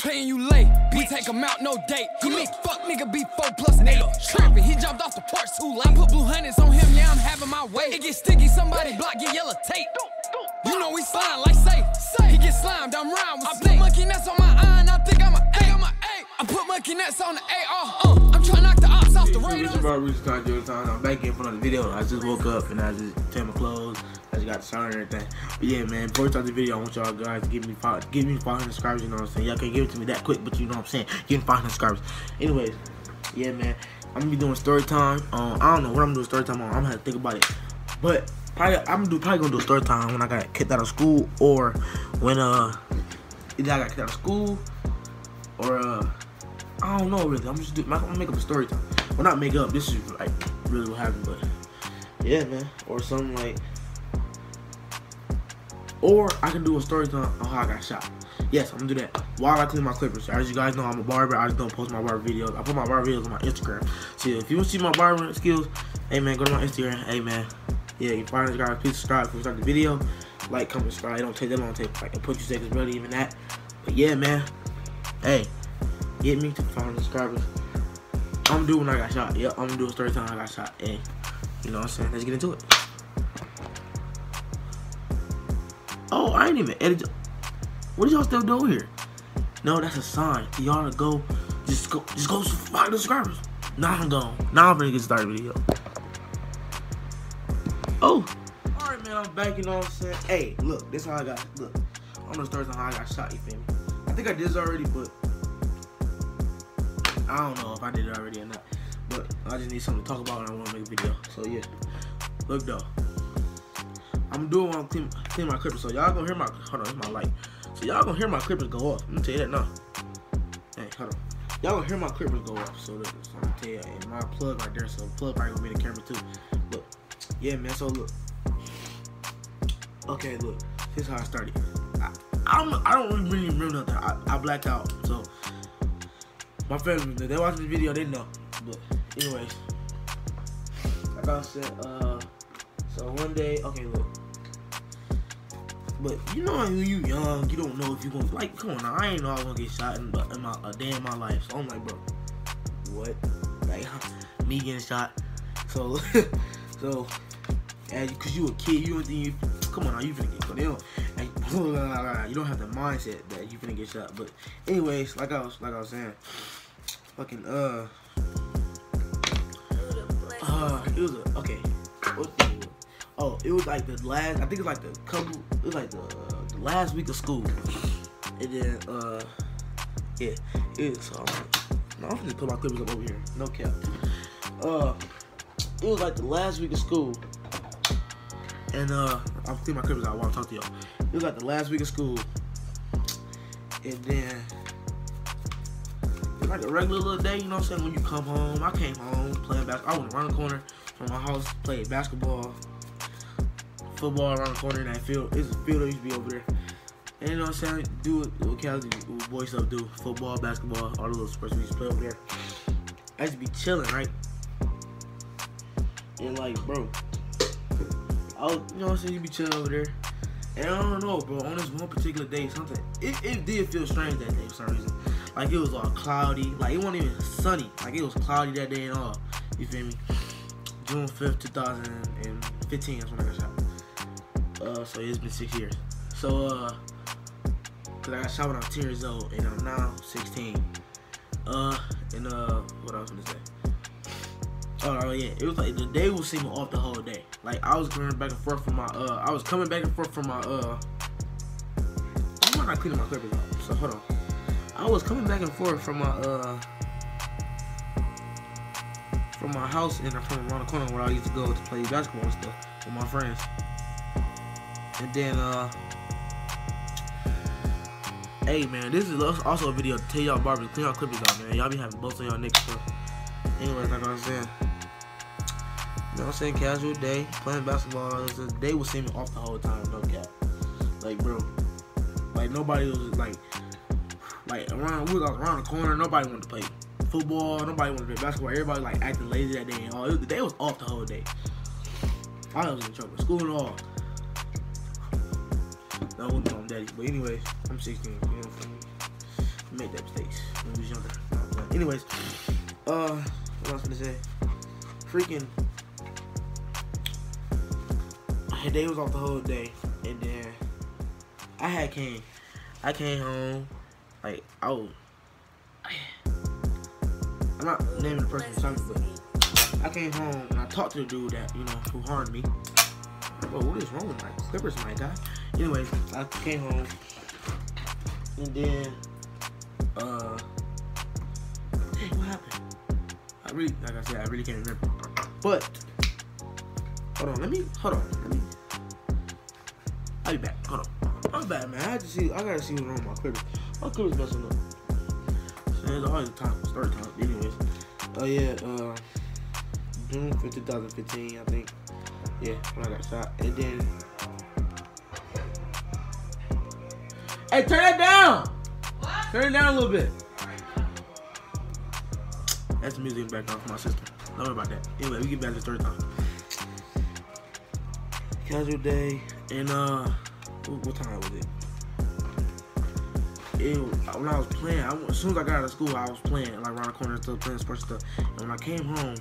Playing you late, we take him out, no date. He make fuck nigga be four plus eight. Tripping, he jumped off the porch too late. I put blue hundreds on him, yeah, I'm having my way. It get sticky, somebody block, get yellow tape. You know we slime like safe. He get slimed, I'm round with I put monkey nuts on my eye, and I think I'm a A. I'm a A. I put monkey nuts on the AR. Uh, I'm trying to knock the ops off the radar. It's about Rooster Time, Joe Time. I'm back in front of the video. I just woke up and I just changed my clothes. Got the shower and everything. But yeah, man, before we start the video, I want y'all guys to give me five, give me 500 subscribers. You know what I'm saying? Y'all can't give it to me that quick, but you know what I'm saying. Give me 500 subscribers. Anyways, yeah, man, I'm gonna be doing story time. Um, I don't know what I'm doing story time on. I'm gonna have to think about it. But probably, I'm gonna do probably gonna do story time when I got kicked out of school or when uh either I got kicked out of school or uh I don't know really. I'm just do, I'm gonna make up a story time. Well, not make up. This is like really what happened, but yeah, man. Or something like, or I can do a story time on how I got shot. Yes, I'm gonna do that while I clean my clippers. As you guys know, I'm a barber. I just don't post my barber videos. I put my barber videos on my Instagram. So if you want to see my barber skills, hey man, go to my Instagram. Hey man, yeah, you find this guy. Please subscribe we start the video. Like, comment, subscribe. It don't take that long to take like a put you seconds, barely even that. But yeah, man. Hey, get me to 500 subscribers. I'm gonna do when I got shot. Yep, I'm gonna do a story time I got shot. Hey, you know what I'm saying? Let's get into it. Oh, I ain't even edit. What are y'all still doing here? No, that's a sign y'all to go. Just go, just go find the subscribers. Now I'm gone. Now I'm gonna get started video. Oh, all right, man. I'm back. You know what I'm saying? Hey, look, this how I got. Look, I'm gonna start on how I got shot. You feel me? I think I did this already, but I don't know if I did it already or not. But I just need something to talk about and I want to make a video. So yeah, look though. I'm doing clean, clean my clippers. So y'all gonna hear my hold on, it's my light. So y'all gonna hear my clippers go off. Let me tell you that now. Hey, hold on. Y'all gonna hear my clippers go off. So, look, so I'm gonna tell you, and my plug right there. So plug probably gonna be the camera too. Look, yeah, man. So look. Okay, look. Here's how I started. I, I don't. I don't really remember nothing. I, I blacked out. So my family, they watch this video, they know. But anyways, like I said, uh, so one day, okay, look. But you know when you young, you don't know if you gonna like. Come on, I ain't know I was gonna get shot in, in my a day in my life. So I'm like, bro, what? Like me getting shot. So, so, as cause you a kid, you don't think you. Come on, now you finna get. You don't, you don't have the mindset that you finna get shot. But anyways, like I was like I was saying, fucking uh, uh, it was a okay. Oh, it was like the last. I think it was like the couple. It was like the, the last week of school, and then uh, yeah, it was. Um, no, I'm just put my clippers up over here. No cap. Uh, it was like the last week of school, and uh, I'm clean my clippers out I talk to y'all. It was like the last week of school, and then like a regular little day, you know what I'm saying? When you come home, I came home playing basketball. I went around the corner from my house, played basketball, football around the corner in that field. It's a field that used to be over there. And you know what I'm saying? Do what Cali boys stuff do. Football, basketball, all the little sports we used to play over there. I used to be chilling, right? And like, bro, I was, you know what I'm saying? You be chilling over there. And I don't know, bro, on this one particular day, something, it, it did feel strange that day for some reason. Like it was all cloudy. Like it wasn't even sunny. Like it was cloudy that day and all. You feel me? June 5th, 2015 is when I got shot. Uh, so it's been six years. So, uh, cause I got shot when I was 10 years old and I'm now 16. Uh, and uh, what else was I gonna say? Oh yeah, it was like the day was seeming off the whole day. Like I was going back and forth from my uh, I was coming back and forth from my uh. I'm not cleaning my clippers out, so hold on. I was coming back and forth from my uh from my house and from around the corner where I used to go to play basketball and stuff with my friends. And then uh Hey man, this is also a video to tell y'all barbers clean y'all clippers out, man. Y'all be having both of y'all niggas so anyways like I was saying. You know what I'm saying? Casual day, playing basketball. The day was seeming off the whole time, no cap. Like bro. Like nobody was like like around we was around the corner, nobody wanted to play football, nobody wanted to play basketball. Everybody like acting lazy that day and all. the day was off the whole day. I was in trouble, school and all. That wasn't my daddy, but anyways, I'm 16. You know what make that mistakes when we was younger. But anyways, uh, what I was gonna say, freaking, day was off the whole day, and then I had came, I came home, like I was, I'm not naming the person who but I came home and I talked to the dude that you know who harmed me. Bro, what is wrong with my Clippers, my guy? Anyways, I came home and then uh what happened? I really like I said, I really can't remember. But hold on, let me hold on, let me I'll be back. Hold on. I'm back man. I had to see I gotta see what's wrong with my Clippers. My Clippers messing up. So there's always time, story time. Anyways. Oh yeah, uh June 5th, 2015, I think. Yeah, when I got shot. And then Hey, turn that down! What? Turn it down a little bit. That's the music in the background for my sister. Don't worry about that. Anyway, we get back to the story time. Casual day, and uh, what, time was it? It when I was playing. I, as soon as I got out of school, I was playing like around the corner and stuff, playing sports stuff. And when I came home,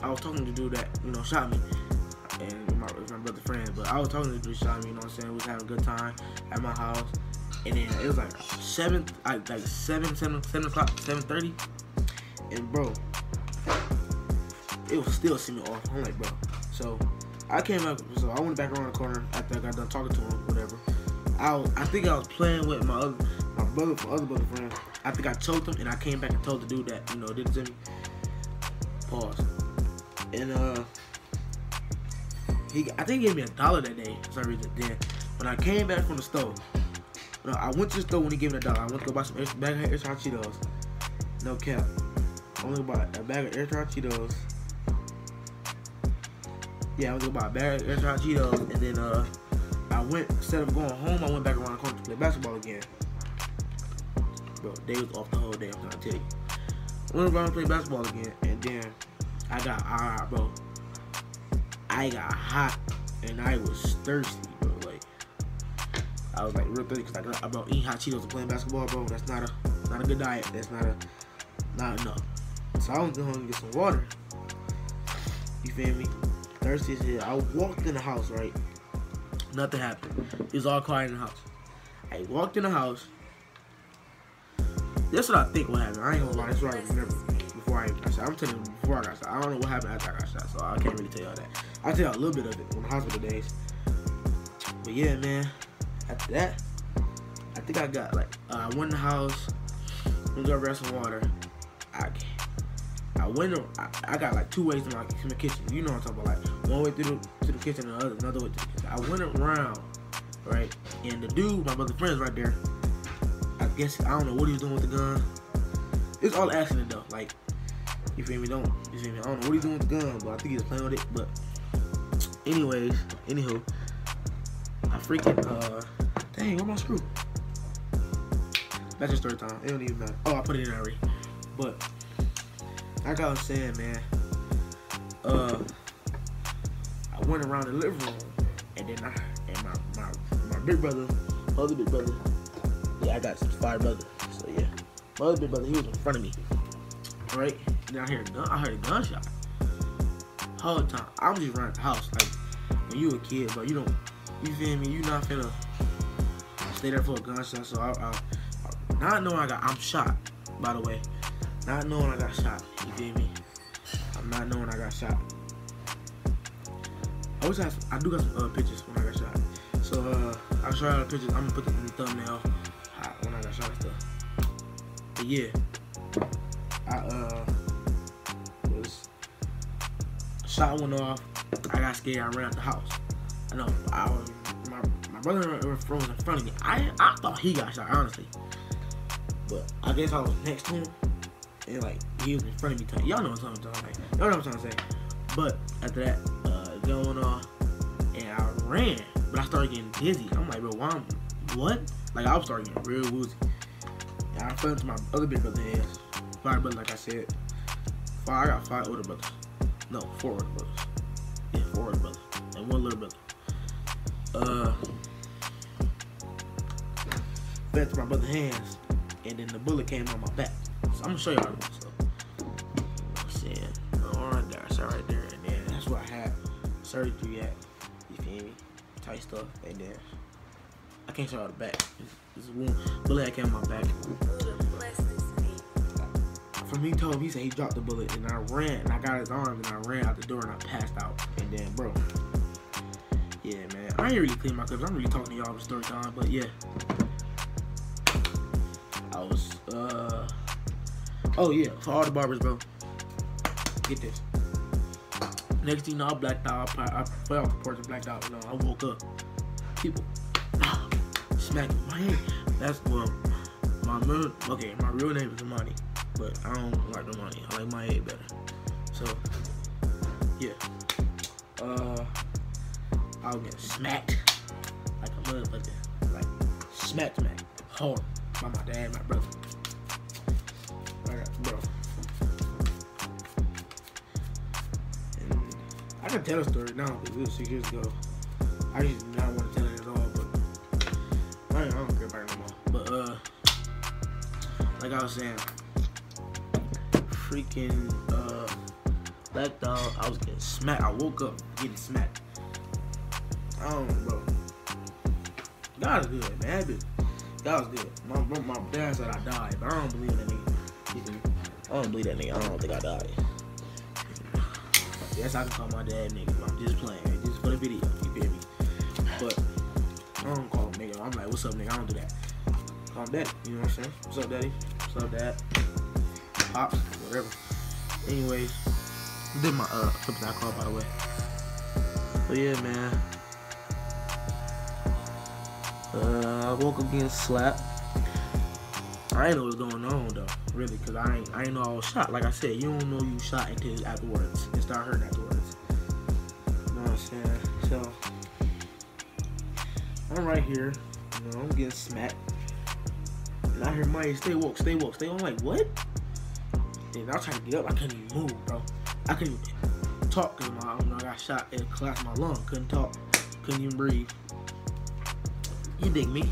I was talking to the dude that you know shot me, and my, my brother friend. But I was talking to the dude shot me. You know what I'm saying? We was having a good time at my house. And then it was like seven, like like seven, seven, seven o'clock, seven thirty, and bro, it was still seeming off. I'm like, bro. So I came up, so I went back around the corner after I got done talking to him, whatever. I was, I think I was playing with my other, my brother, my other brother friend. I think I choked him, and I came back and told the dude that you know did it to me. Pause. And uh, he, I think he gave me a dollar that day for some reason. Then when I came back from the store. No, I went to the store when he gave me the dollar. I went to go buy some bag of extra hot Cheetos. No cap. I went to buy a bag of extra hot Cheetos. Yeah, I went to buy a bag of extra hot Cheetos, and then uh, I went instead of going home, I went back around the corner to play basketball again. Bro, day was off the whole day. I'm to tell you. Went around to play basketball again, and then I got hot, bro. I got hot, and I was thirsty. I was like real thirsty because I about eating hot Cheetos and playing basketball, bro. That's not a not a good diet. That's not a not enough. So I was going to get some water. You feel me? Thirsty as hell. I walked in the house, right? Nothing happened. It was all quiet in the house. I walked in the house. That's what I think what happened. I ain't gonna lie. That's what I remember before I got shot. I'm telling you before I got shot. I don't know what happened after I got shot, so I can't really tell y'all that. I'll tell y'all a little bit of it on the hospital days. But yeah, man after that, I think I got like uh, I went in the house, went to grab some water. I I went. I, I got like two ways to my, to my kitchen. You know what I'm talking about? Like one way through the, to the kitchen, and the other another way to the kitchen. I went around, right, and the dude, my brother friend's right there. I guess I don't know what he was doing with the gun. It's all accident though. Like you feel me? Don't you feel me? I don't know what he's doing with the gun, but I think he's playing with it. But anyways, anywho. Freaking uh dang where my screw? That's just third time. It don't even matter. Oh I put it in already. But like I was saying man, uh I went around the living room and then I and my my, my big brother, other big brother, yeah I got some fire brother, So yeah. My other big brother, he was in front of me. Right? And I heard gun I heard a gunshot. Whole time. I'm just running the house. Like when you a kid, but you don't you feel me? You not finna stay there for a gunshot. So I, I, not knowing I got, I'm shot. By the way, not knowing I got shot. You feel me? I'm not knowing I got shot. I always have, I do got some uh, pictures when I got shot. So uh, I'll show you the pictures. I'm gonna put them in the thumbnail when I got shot and stuff. But yeah, I uh was shot went off. I got scared. I ran out the house. I know I was, brother was in front of me. I I thought he got shot honestly, but I guess I was next to him and like he was in front of me. Y'all know what I'm talking about. Y'all know what I'm trying to say. But after that, uh, going off and I ran, but I started getting dizzy. I'm like, bro, why? I'm, what? Like I was starting getting real woozy. And I fell into my other big brother's hands. Five brothers, like I said. Five, I got five older brothers. No, four older brothers. Yeah, four older brothers and one little brother uh fell to my brother's hands and then the bullet came on my back. So I'm gonna show y'all this. So, you know there, so right there, and then that's where I had surgery at. You feel me? Tight stuff, and then I can't show y'all the back. This wound bullet came on my back. From he told me, he said he dropped the bullet, and I ran, and I got his arm, and I ran out the door, and I passed out, and then bro. Yeah, man. I ain't really clean my clips. I'm really talking to y'all with story time, but yeah. I was, uh, oh yeah, for all the barbers, bro. Get this. Next thing you know, I blacked out. I, I fell off the porch and blacked out. You know, I woke up. People, ah, smacking my head. That's well, my real, okay, my real name is Imani, but I don't like the money. I like my head better. So, yeah. Uh. I'll get smacked like a motherfucker. Like smack smack hard by my dad, my brother. Like, bro. And I can tell a story now because it was six years ago. I just not want to tell it at all, but I, I don't care about it no more. But uh, like I was saying, freaking uh, dog, I was getting smacked. I woke up getting smacked. I don't know, bro. God is good, man. That was good. My, my, my dad said I died, but I don't believe that nigga. I don't believe that nigga. I don't think I died. Yes, I can call my dad nigga. I'm just playing. Just for the video. You feel me? But I don't call him nigga. I'm like, what's up, nigga? I don't do that. Call him daddy. You know what I'm saying? What's up, daddy? What's up, dad? Pops, whatever. Anyways, did my uh clip that call by the way. But yeah, man. Uh, I woke up getting slapped. I ain't know what's going on though, really, cause I ain't, I ain't know I was shot. Like I said, you don't know you shot until afterwards. It start hurting afterwards. You know what I'm saying? So I'm right here, you know, I'm getting smacked, and I hear Maya, "Stay woke, stay woke, stay." woke. I'm like, what? And I was trying to get up, I couldn't even move, bro. I couldn't even talk because my, I got shot and collapsed my lung. Couldn't talk, couldn't even breathe. You dig me?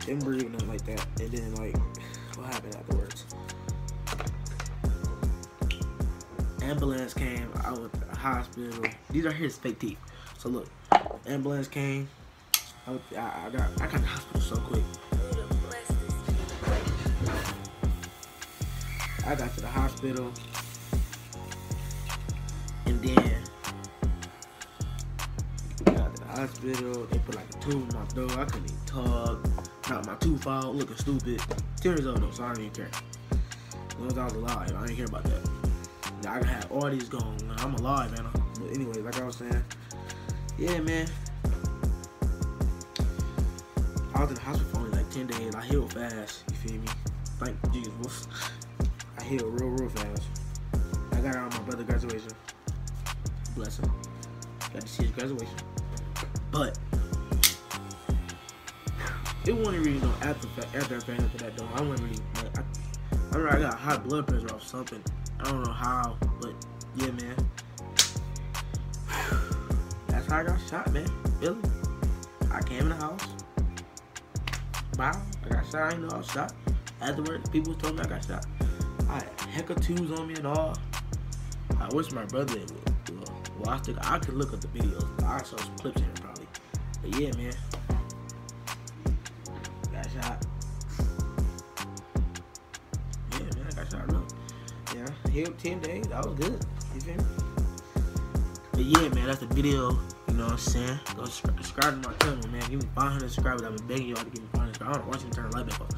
Didn't breathe nothing like that. And then like, what happened afterwards? Ambulance came. I was at the hospital. These are his fake teeth. So look, ambulance came. I, was, I, I got I got to the hospital so quick. I got to the hospital, and then hospital. They put like a tube in my throat. I couldn't even talk. Got my tooth out, looking stupid. Years old though, so I don't even care. As long as I was alive, I didn't care about that. I have all these gone. I'm alive, man. But anyway, like I was saying, yeah, man. I was in the hospital for only like 10 days. I healed fast. You feel me? Thank Jesus. I healed real, real fast. I got out of my brother's graduation. Bless him. Got to see his graduation. But it wasn't really no after after effect after that though. I wasn't really. Like, I, I remember I got high blood pressure off something. I don't know how, but yeah, man. That's how I got shot, man. Really. I came in the house. Wow, I got shot. I didn't know I was shot. Afterwards, people told me I got shot. I had heck of twos on me and all. I wish my brother would uh, watch it. I could look at the videos. I saw some clips in it probably. But yeah, man. Got shot. Yeah, man, I got shot real. Yeah, healed 10 days. That was good. You feel me? But yeah, man, that's the video. You know what I'm saying? Go subscribe to my channel, man. Give me 500 subscribers. I've been begging y'all to give me 500 subscribers. I don't want you to turn the light back on.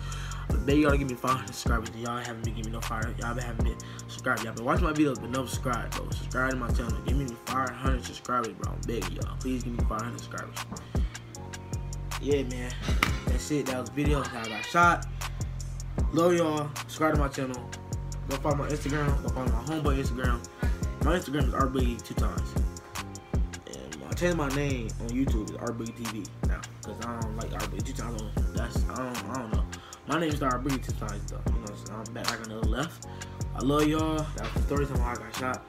I've y'all to give me 500 subscribers. And y'all haven't been giving me no fire. Y'all been having been subscribed. Y'all been watching my videos, but no subscribe, bro. Subscribe to my channel. Give me 500 subscribers, bro. I'm begging y'all. Please give me 500 subscribers. Yeah, man. That's it. That was the video. How I got shot. Love y'all. Subscribe to my channel. Go follow my Instagram. Go follow my homeboy Instagram. My Instagram is RBoogie two times. And I change my name on YouTube is RBoogie TV now. Cause I don't like RBoogie two times on that's I don't I don't know. My name is RBoogie two times though. You know, so I'm back like on the left. I love y'all. That's the story time I got shot.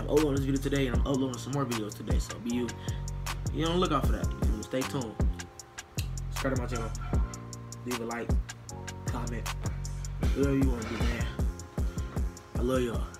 I'm uploading this video today and I'm uploading some more videos today. So be you. You don't look out for that. You know, stay tuned. Subscribe to my channel. Leave a like. Comment. Whatever you want to do, man. I love y'all.